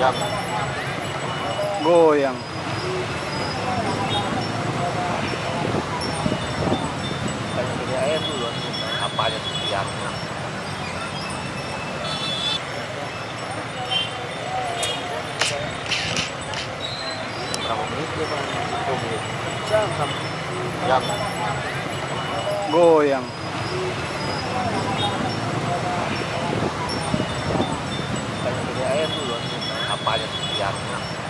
Jam. Goyang. Apa aja tiangnya. Berapa menit dia Bang? Satu menit. Jam Jam. Goyang. Ada.